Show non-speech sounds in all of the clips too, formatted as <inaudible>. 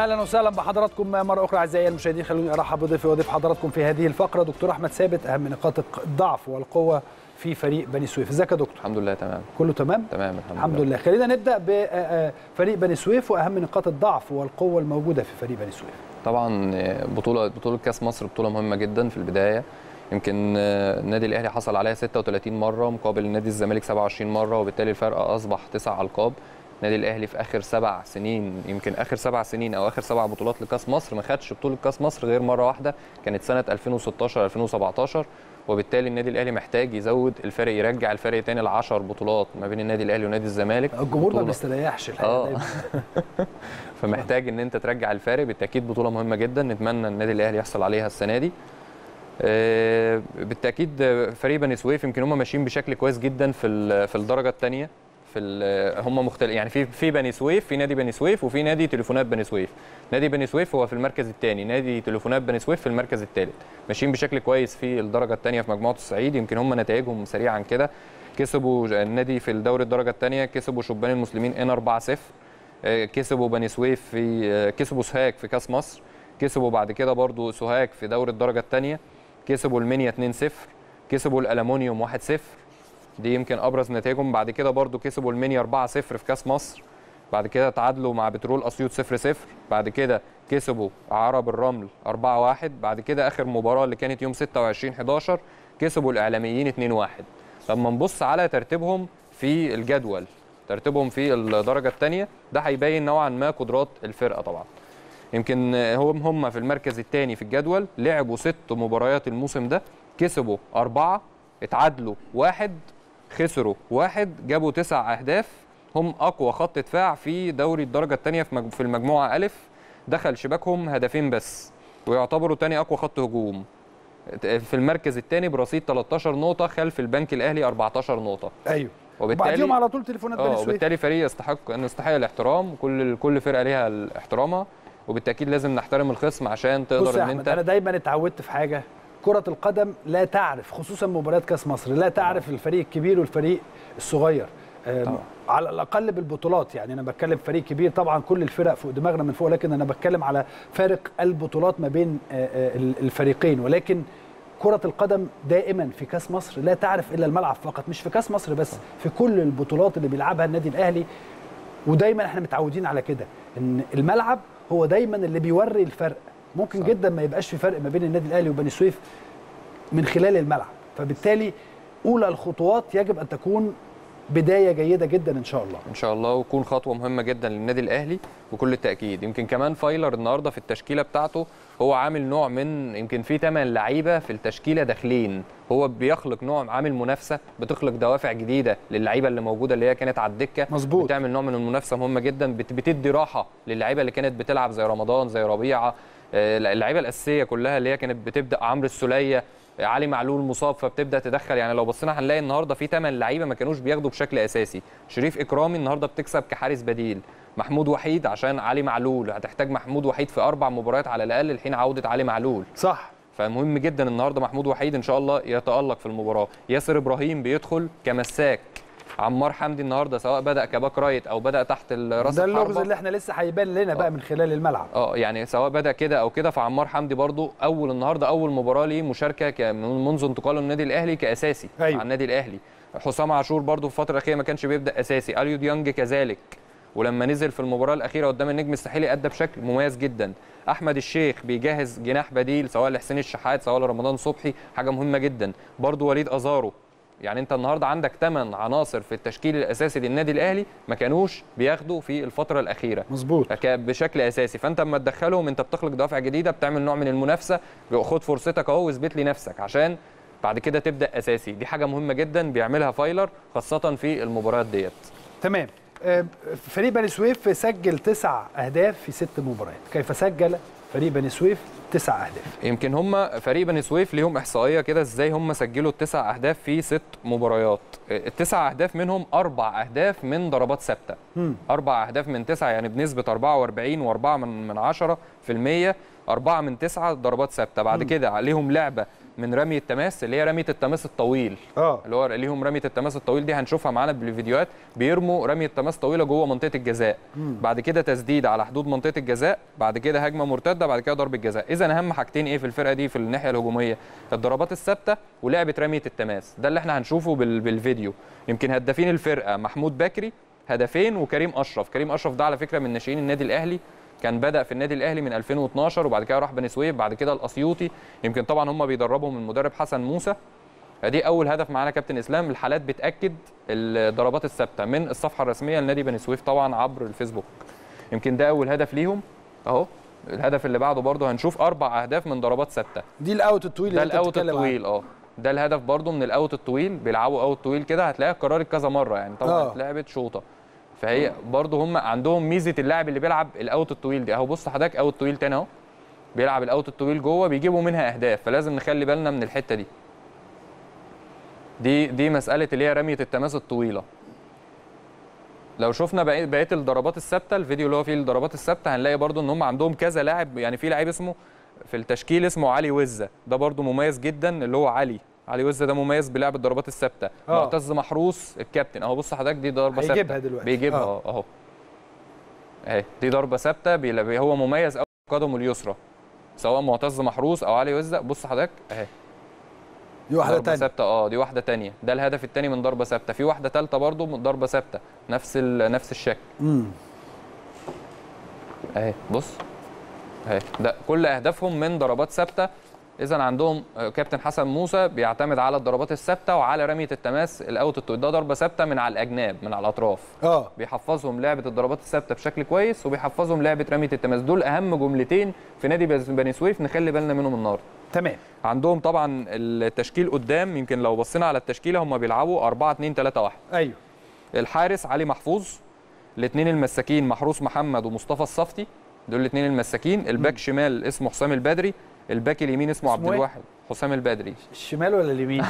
أهلا وسهلا بحضراتكم مرة أخرى أعزائي المشاهدين. خلوني أرحب بضيفي وضيف حضراتكم في هذه الفقرة. دكتور أحمد ثابت أهم نقاط الضعف والقوة في فريق بني سويف. إزيك يا دكتور؟ الحمد لله تمام. كله تمام؟ تمام الحمد, الحمد لله. خلينا نبدأ بفريق بني سويف وأهم نقاط الضعف والقوة الموجودة في فريق بني سويف. طبعا بطوله بطولة كأس مصر بطولة مهمة جدا في البداية. يمكن النادي الأهلي حصل عليها 36 مرة مقابل نادي الزمالك 27 مرة وبالتالي الفرق أصبح تسع ألقاب. النادي الأهلي في آخر سبع سنين يمكن آخر سبع سنين أو آخر سبع بطولات لكأس مصر ما خدش بطولة كأس مصر غير مرة واحدة كانت سنة 2016 2017 وبالتالي النادي الأهلي محتاج يزود الفرق يرجع الفرق تاني ل 10 بطولات ما بين النادي الأهلي ونادي الزمالك. الجمهور ما بيستريحش الحقيقة آه. <laughs> فمحتاج إن أنت ترجع الفرق بالتأكيد بطولة مهمة جدا نتمنى النادي الأهلي يحصل عليها السنة دي. بالتأكيد فريق بني سويف يمكن هم ماشيين بشكل كويس جدا في في الدرجة الثانية في هم مختلف يعني في في بني سويف في نادي بني سويف وفي نادي تليفونات بني سويف. نادي بني سويف هو في المركز الثاني نادي تليفونات بني سويف في المركز الثالث ماشيين بشكل كويس في الدرجة الثانية في مجموعة الصعيد يمكن هم نتائجهم سريعا كده. كسبوا النادي في الدوري الدرجة الثانية كسبوا شبان المسلمين إن 4 0 كسبوا بني سويف في كسبوا سوهاج في كأس مصر. كسبوا بعد كده برضو سوهاج في دوري الدرجة الثانية كسبوا المنيا 2 0 كسبوا الالومنيوم 1 0 دي يمكن أبرز نتائجهم. بعد كده برضو كسبوا المنيا 4 0 في كأس مصر. بعد كده تعادلوا مع بترول أسيوط 0 0 بعد كده كسبوا عرب الرمل 4 1 بعد كده آخر مباراة اللي كانت يوم 26 11 كسبوا الإعلاميين 2 1 لما نبص على ترتيبهم في الجدول ترتيبهم في الدرجة الثانية ده هيبين نوعا ما قدرات الفرقة طبعا. يمكن هم هم في المركز الثاني في الجدول لعبوا ست مباريات الموسم ده كسبوا أربعة اتعادلوا واحد خسروا واحد جابوا تسع أهداف هم أقوى خط دفاع في دوري الدرجة الثانية في المجموعة ألف. دخل شباكهم هدفين بس ويعتبروا تاني أقوى خط هجوم. في المركز الثاني برصيد 13 نقطة خلف البنك الأهلي 14 نقطة. أيوه. وبالتالي على طول تليفونات بني سويف وبالتالي فريق يستحق أن يستحق الاحترام. كل كل فرقة ليها احترامها وبالتأكيد لازم نحترم الخصم عشان تقدر إن أنت أنا دايما اتعودت في حاجة. كرة القدم لا تعرف خصوصا مباريات كأس مصر لا تعرف طبعا. الفريق الكبير والفريق الصغير. طبعا. على الأقل بالبطولات يعني أنا بتكلم فريق كبير طبعا كل الفرق فوق دماغنا من فوق لكن أنا بتكلم على فارق البطولات ما بين الفريقين. ولكن كرة القدم دائما في كأس مصر لا تعرف إلا الملعب فقط مش في كأس مصر بس في كل البطولات اللي بيلعبها النادي الأهلي. ودايما إحنا متعودين على كده إن الملعب هو دايما اللي بيوري الفرق. ممكن صح. جدا ما يبقاش في فرق ما بين النادي الأهلي وبني سويف من خلال الملعب. فبالتالي أولى الخطوات يجب أن تكون بداية جيدة جدا إن شاء الله. إن شاء الله وتكون خطوة مهمة جدا للنادي الأهلي بكل التأكيد. يمكن كمان فايلر النهارده في التشكيلة بتاعته هو عامل نوع من يمكن في 8 لعيبة في التشكيلة داخلين. هو بيخلق نوع عامل منافسة بتخلق دوافع جديدة للعيبة اللي موجودة اللي هي كانت على الدكة. مظبوط. بتعمل نوع من المنافسة مهمة جدا بتدي راحة للعيبة اللي كانت بتلعب زي رمضان زي ربيعة. اللعيبة الأساسية كلها اللي هي كانت بتبدأ عمرو السولية علي معلول مصاب فبتبدا تدخل. يعني لو بصينا هنلاقي النهارده في 8 لعيبة ما كانوش بياخدوا بشكل أساسي. شريف إكرامي النهارده بتكسب كحارس بديل. محمود وحيد عشان علي معلول. هتحتاج محمود وحيد في أربع مباريات على الأقل الحين عودة علي معلول. صح. فمهم جدا النهارده محمود وحيد إن شاء الله يتألق في المباراة. ياسر إبراهيم بيدخل كمساك. عمار حمدي النهارده سواء بدأ كباك رايت أو بدأ تحت رأس ده اللغز اللي إحنا لسه هيبان لنا بقى من خلال الملعب. آه يعني سواء بدأ كده أو كده فعمار حمدي برضو أول النهارده أول مباراة ليه مشاركة منذ انتقاله للنادي الأهلي كأساسي أيوة. مع النادي الأهلي. حسام عاشور برضو في الفترة الأخيرة ما كانش بيبدأ أساسي. اليو ديانج كذلك. ولما نزل في المباراة الأخيرة قدام النجم الساحلي أدى بشكل مميز جدا. أحمد الشيخ بيجهز جناح بديل سواء لحسين الشحات سواء لرمضان صبحي حاجة مهمة جدا. برضو وليد أزارو يعني انت النهارده عندك 8 عناصر في التشكيل الأساسي للنادي الأهلي ما كانوش بياخدوا في الفترة الأخيرة. مظبوط. بشكل أساسي. فانت اما تدخلهم انت بتخلق دوافع جديدة بتعمل نوع من المنافسة. خد فرصتك اهو واثبت لي نفسك عشان بعد كده تبدأ أساسي. دي حاجة مهمة جدا بيعملها فايلر خاصة في المباريات ديت. تمام. فريق بني سويف سجل تسع أهداف في ست مباريات. كيف سجل فريق بني سويف؟ تسع أهداف. يمكن هم فريق بني سويف ليهم إحصائية كده إزاي هم سجلوا التسع أهداف في ست مباريات. التسع أهداف منهم أربع أهداف من ضربات ثابتة. أربع أهداف من تسعه يعني بنسبة 44 و4 من من 10 في المية أربعة من تسعة ضربات ثابتة. بعد كده عليهم لعبة من رمي التماس اللي هي رمية التماس الطويل. آه. اللي هو ليهم رمية التماس الطويل دي هنشوفها معانا بالفيديوهات بيرموا رمية تماس طويلة جوه منطقة الجزاء. بعد كده تسديد على حدود منطقة الجزاء. بعد كده هجمة مرتدة بعد كده ضربة جزاء. إذا أهم حاجتين إيه في الفرقة دي في الناحية الهجومية؟ الضربات الثابتة ولعبة رمية التماس. ده اللي إحنا هنشوفه بال- بالفيديو. يمكن هدافين الفرقة محمود بكري هدفين وكريم أشرف. كريم أشرف ده على فكرة من ناشئين النادي الأهلي. كان بدأ في النادي الأهلي من 2012 وبعد كده راح بني سويف بعد كده الأسيوطي. يمكن طبعا هم بيدربهم المدرب حسن موسى. دي أول هدف معانا كابتن إسلام. الحالات بتأكد الضربات الثابتة من الصفحة الرسمية لنادي بني سويف طبعا عبر الفيسبوك. يمكن ده أول هدف ليهم. أهو الهدف اللي بعده برضه هنشوف أربع أهداف من ضربات ثابتة. دي الأوت الطويل ده الأوت. الطويل آه. ده الهدف برضه من الأوت الطويل. بيلعبوا أوت طويل كده هتلاقيها اتكررت كذا مرة يعني. طبعا آه. اتلعبت شوطة. فهي برضه هم عندهم ميزة اللاعب اللي بيلعب الأوت الطويل دي. أهو بص حضرتك أوت طويل تاني أهو. بيلعب الأوت الطويل جوه بيجيبوا منها أهداف. فلازم نخلي بالنا من الحتة دي. دي دي مسألة اللي هي رمية التماس الطويلة. لو شفنا بقية الضربات الثابتة الفيديو اللي هو فيه الضربات الثابتة هنلاقي برضو إن هم عندهم كذا لاعب يعني في لاعب اسمه في التشكيل اسمه علي وزة. ده برضو مميز جدا اللي هو علي. علي وزة ده مميز بلعب الضربات الثابتة. آه. معتز محروس الكابتن. اهو بص حضرتك دي ضربة ثابتة. هيجيبها دلوقتي. بيجيبها آه. آه اهو. اهي دي ضربة ثابتة هو مميز قوي بقدمه اليسرى. سواء معتز محروس أو علي وزة بص حضرتك اهي. دي واحدة ضربة تانية. ثابتة آه دي واحدة تانية. ده الهدف الثاني من ضربة ثابتة. في واحدة ثالثه برضو من ضربة ثابتة. نفس ال... نفس الشكل. امم اهي بص. اهي ده كل أهدافهم من ضربات ثابتة اذا عندهم آه، كابتن حسن موسى بيعتمد على الضربات الثابتة وعلى رمية التماس الأوت ده ضربة ثابتة من على الأجناب من على الأطراف. آه. بيحفظهم لعبة الضربات الثابتة بشكل كويس وبيحفظهم لعبة رمية التماس. دول أهم جملتين في نادي بني سويف نخلي بالنا منهم النهارده. تمام. عندهم طبعا التشكيل قدام يمكن لو بصينا على التشكيله هم بيلعبوا 4 2 3 1 أيوه. الحارس علي محفوظ الاثنين المساكين محروس محمد ومصطفى الصفتي دول الاثنين المساكين. الباك شمال اسمه حسام البدري الباك اليمين اسمه عبد اسمه إيه؟ الواحد حسام البدري. الشمال ولا اليمين؟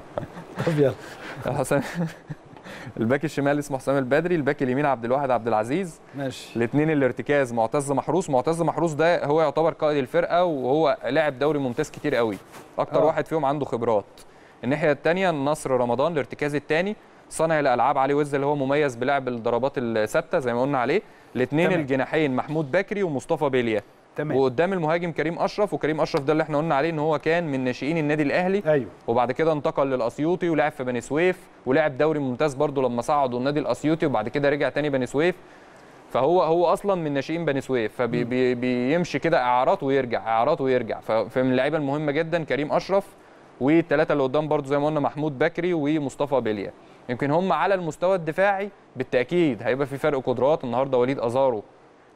<laughs> طب يلا. حسام. الباك الشمال اسمه حسام البدري الباك اليمين عبد الواحد عبد العزيز. ماشي. الاثنين الارتكاز معتز محروس. معتز محروس ده هو يعتبر قائد الفرقة وهو لاعب دوري ممتاز كتير قوي. أكتر آه. واحد فيهم عنده خبرات. الناحية الثانية نصر رمضان الارتكاز الثاني صانع الألعاب علي وز اللي هو مميز بلعب الضربات الثابتة زي ما قلنا عليه. الاثنين. الجناحين محمود بكري ومصطفى بيليا تمام. وقدام المهاجم كريم أشرف وكريم أشرف ده اللي إحنا قلنا عليه إن هو كان من ناشئين النادي الأهلي. أيوه. وبعد كده انتقل للأسيوطي ولعب في بني سويف ولعب دوري ممتاز برضه لما صعدوا النادي الأسيوطي وبعد كده رجع تاني بني سويف. فهو هو أصلا من ناشئين بني سويف فبيمشي كده إعارات ويرجع إعارات ويرجع. فمن اللعيبة المهمة جدا كريم أشرف والثلاثه اللي قدام برضه زي ما قلنا محمود بكري ومصطفى بيليا يمكن هم على المستوى الدفاعي بالتأكيد هيبقى في فرق قدرات. النهارده وليد أزارو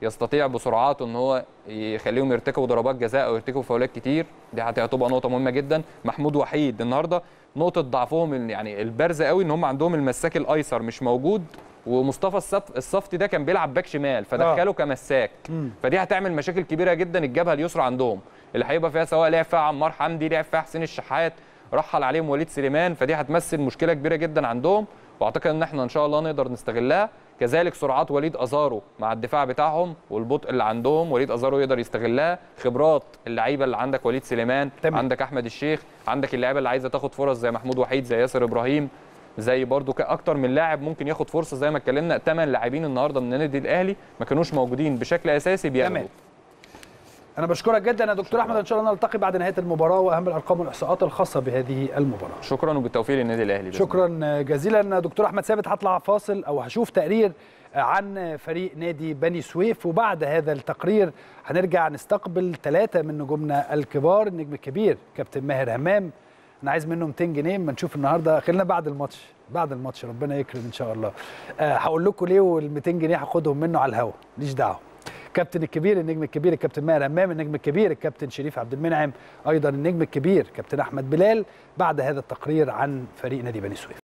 يستطيع بسرعاته إن هو يخليهم يرتكبوا ضربات جزاء أو يرتكبوا فاولات كتير. دي هتبقى نقطة مهمة جدا. محمود وحيد النهارده نقطة ضعفهم يعني البارزه قوي إن هم عندهم المساك الأيسر مش موجود ومصطفى الصف الصفتي ده كان بيلعب باك شمال فدخله كمساك. مم. فدي هتعمل مشاكل كبيرة جدا الجبهة اليسرى عندهم. اللي هيبقى فيها سواء لعب فيها عمار حمدي لعب فيها حسين الشحات رحل عليهم وليد سليمان. فدي هتمثل مشكلة كبيرة جدا عندهم وأعتقد إن إحنا إن شاء الله نقدر نستغلها. كذلك سرعات وليد أزارو مع الدفاع بتاعهم والبطء اللي عندهم وليد أزارو يقدر يستغلها خبرات اللعيبة اللي عندك وليد سليمان تمام. عندك أحمد الشيخ عندك اللعيبة اللي عايزة تاخد فرص زي محمود وحيد زي ياسر إبراهيم زي برضو أكتر من لاعب ممكن ياخد فرصة زي ما اتكلمنا ثمان لاعبين النهارده من النادي الأهلي ما كانوش موجودين بشكل أساسي بياخدوا تمام. أنا بشكرك جدا يا دكتور أحمد. إن شاء الله نلتقي بعد نهاية المباراة وأهم الأرقام والإحصاءات الخاصة بهذه المباراة. شكرا وبالتوفيق للنادي الأهلي. شكرا جزيلا دكتور أحمد. ثابت هطلع فاصل أو هشوف تقرير عن فريق نادي بني سويف. وبعد هذا التقرير هنرجع نستقبل ثلاثة من نجومنا الكبار. النجم الكبير كابتن ماهر همام. أنا عايز منه 200 جنيه اما نشوف النهارده. خلينا بعد الماتش بعد الماتش. ربنا يكرم إن شاء الله. أه هقول لكم ليه وال 200 جنيه هاخدهم منه على الهوا. ماليش دعوة. كابتن الكبير النجم الكبير الكابتن ماهر همام النجم الكبير الكابتن شريف عبد المنعم أيضا النجم الكبير كابتن أحمد بلال بعد هذا التقرير عن فريق نادي بني سويف.